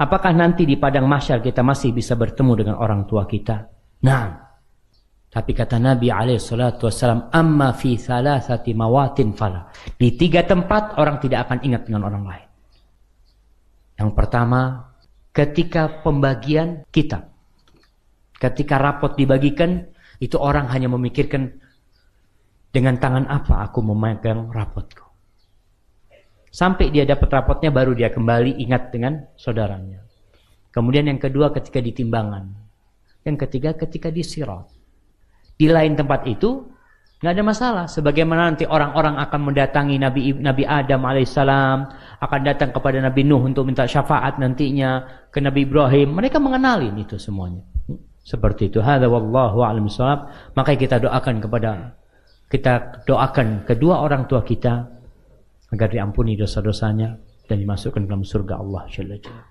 Apakah nanti di padang mahsyar kita masih bisa bertemu dengan orang tua kita? Nah, tapi kata Nabi alaihi salatu "Amma fi thalathati mawatin fala." Di tiga tempat orang tidak akan ingat dengan orang lain. Yang pertama, ketika pembagian kitab. Ketika rapot dibagikan, itu orang hanya memikirkan dengan tangan apa aku memegang rapotku. Sampai dia dapat rapotnya baru dia kembali ingat dengan saudaranya. Kemudian yang kedua ketika di timbangan. Yang ketiga ketika di sirat. Di lain tempat itu nggak ada masalah. Sebagaimana nanti orang-orang akan mendatangi Nabi Nabi Adam alaihissalam, akan datang kepada Nabi Nuh untuk minta syafaat nantinya ke Nabi Ibrahim. Mereka mengenali itu semuanya. Seperti itu. Hada wallahu a'lam Maka kita doakan kepada kita doakan kedua orang tua kita agar diampuni dosa-dosanya dan dimasukkan dalam surga Allah Jalla Jalla.